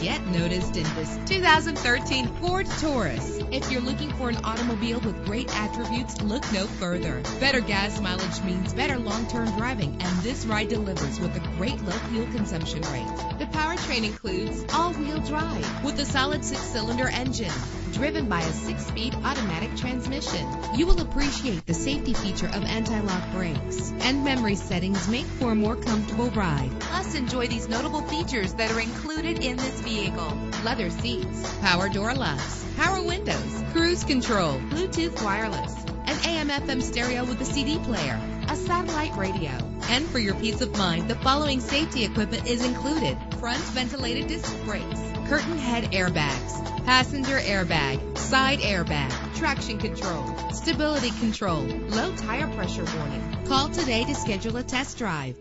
Get noticed in this 2013 Ford Taurus. If you're looking for an automobile with great attributes, look no further. Better gas mileage means better long-term driving, and this ride delivers with a great low fuel consumption rate. The powertrain includes all-wheel drive with a solid six-cylinder engine driven by a six-speed automatic transmission. You will appreciate the safety feature of anti-lock brakes and memory settings make for a more comfortable ride. Plus, enjoy these notable features that are included in this vehicle. Leather seats, power door locks, power windows, cruise control, Bluetooth wireless, an AM FM stereo with a CD player, satellite radio. And for your peace of mind, the following safety equipment is included. Front ventilated disc brakes, curtain head airbags, passenger airbag, side airbag, traction control, stability control, low tire pressure warning. Call today to schedule a test drive.